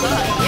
good.